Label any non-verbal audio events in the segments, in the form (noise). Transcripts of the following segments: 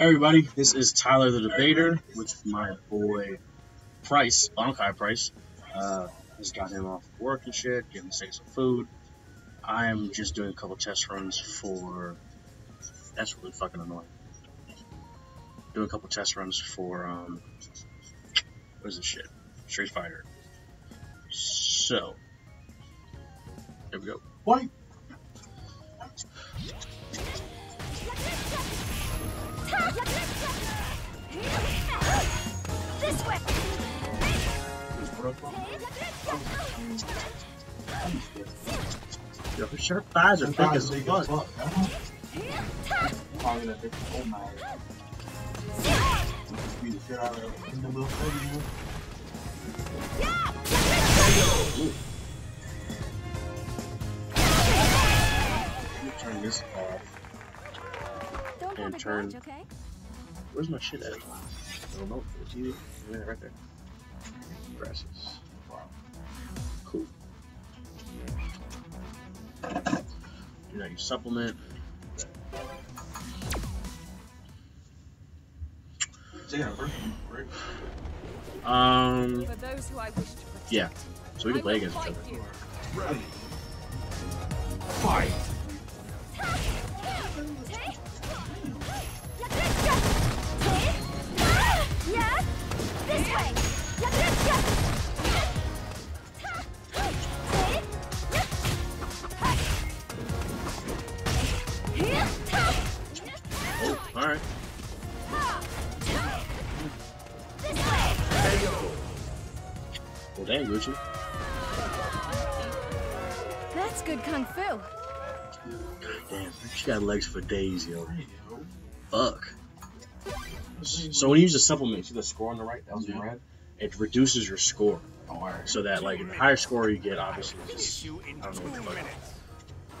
everybody, this is Tyler the Debater with my boy Price, Bonkai Price. Uh, just got him off work and shit, getting him some food. I am just doing a couple test runs for. That's really fucking annoying. Doing a couple test runs for um, what is this shit? Street Fighter. So, there we go. What? Yo, his shirt thighs are thick as big fuck. as fuck, huh? Probably that big oh my. Beat the shit out of it. In the little thing, Let me turn this off. Don't And turn- grudge, okay? Where's my shit at? I don't know. It's you. Yeah, right there. Grasses. Do not use supplement. Yeah. Um, For those who I wish to protect. Yeah. so we can play against each other. Ready. Fight! This way. Well, dang, Gucci. That's good kung fu. Damn, she got legs for days, yo. Fuck. So when you use a supplement, see the score on the right? That was Yeah. red. It reduces your score, Oh, alright. so that like the higher score you get, obviously, it's, just, I don't know what the fuck.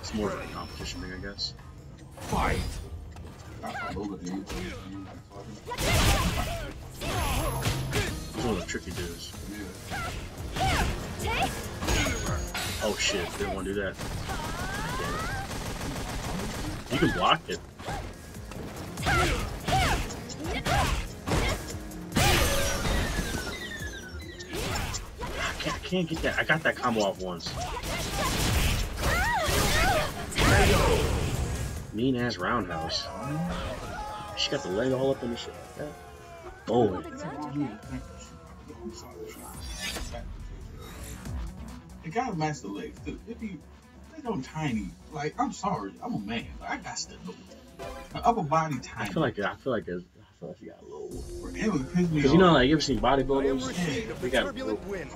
it's more of a competition thing, I guess. Fight! I those at the one of the tricky dudes. Oh shit, didn't want to do that. You can block it. I can't, I can't get that. I got that combo off once. Mean ass roundhouse. She got the leg all up in the shit like that. Boy. A grudge, okay? I'm sorry. It gotta match the legs. Cause if you they don't tiny, like I'm sorry, I'm a man. I got to know. My upper body tiny. I feel like I feel like it's, I feel like she got a little. it would piss me Because off. you know, like you ever seen bodybuilders? Rashid of We the got turbulent wind.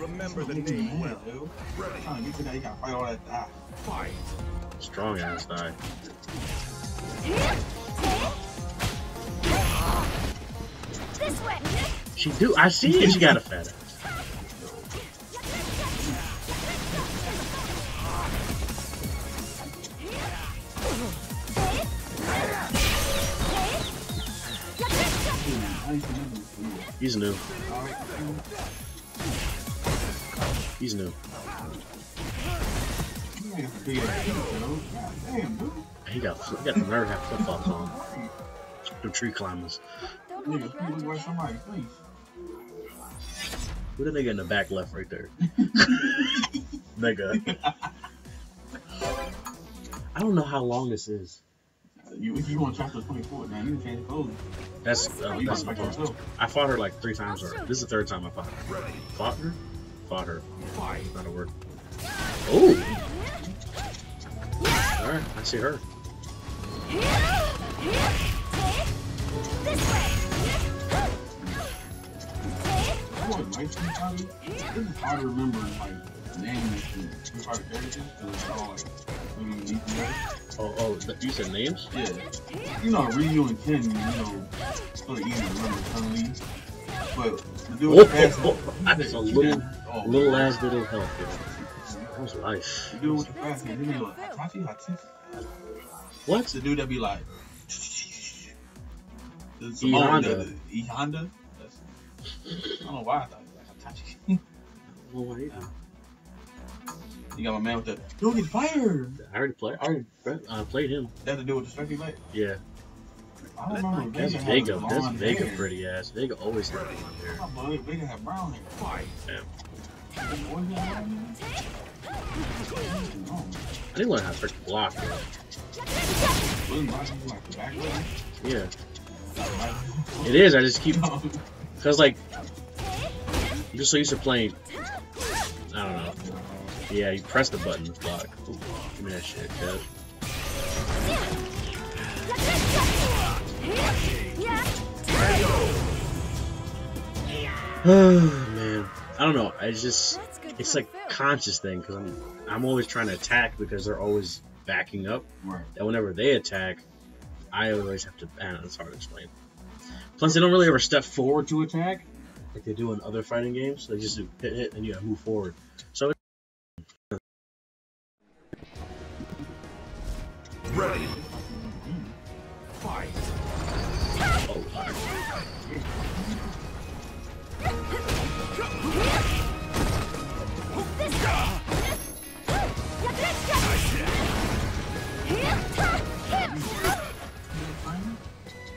Remember the name man, well. dude. Ready, Trying to get to that, you gotta fight all that thigh. fight! strong ass thigh. This way. She do. I see it. She got a fat ass. He's new. He's new. He got he got the nerve to have flip flops on. The tree climbers. Did they nigga in the back left right there? (laughs) Nigga. I don't know how long this is. You, you going chapter 24 now, you can change clothes. That's uh, You that's got the back yourself. I fought her like three times already. This is the third time I fought her. Fought her? Fought her. fight! Not a word. Oh! Alright, I see her. Wasn't right sometimes. Hard to remember, like, names and Street Fighter characters, because it's all, like, really. Oh, oh, you said names? Yeah. You know, Ryu and Ken, you know, sort of easy to remember Chun-Li. But the dude Oh, with the fast oh, oh, oh, that's a little, oh, little ass of health. yo. That was. The dude with the fast hand, he like, Hachi, Hachi? What? The dude that be like, E Honda. E Honda. I don't know why I thought Well, what do you got my man with the don't get fired. I already played. I already uh, played him. That to do with the stretchy leg. Yeah. I don't remember That's Vega. Vega. That's Vega hair. pretty ass. Vega always had blonde hair. I believe Vega had brown hair. Fight. Boy, he had brown hair? No. I didn't learn how to freaking block. Bro. Wasn't black people like the back way? Yeah, it is. I just keep (laughs) because like I'm just so used to playing. I don't know. Yeah, you press the button to block. Ooh, give me that shit, cuz. Oh (sighs) man, I don't know. I just it's like conscious thing because I'm I'm always trying to attack because they're always backing up. Right. And whenever they attack, I always have to. I don't know, it's hard to explain. Plus, they don't really ever step forward to attack like they do in other fighting games. They just do hit, hit, and you gotta move forward. So Ready. Fight. oh,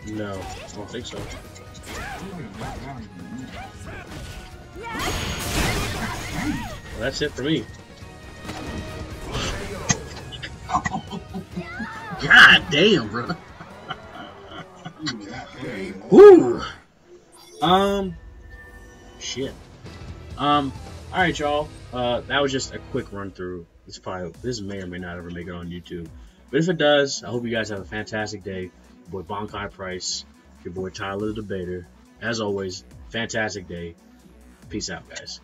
no, I don't think so. Well, that's it for me. God damn, bro. Woo. Um. Shit. Um. All right, y'all. Uh, that was just a quick run through. This probably this may or may not ever make it on YouTube, but if it does, I hope you guys have a fantastic day. Your boy Bonkai Price, your boy Tyler the Debater. As always, fantastic day. Peace out, guys.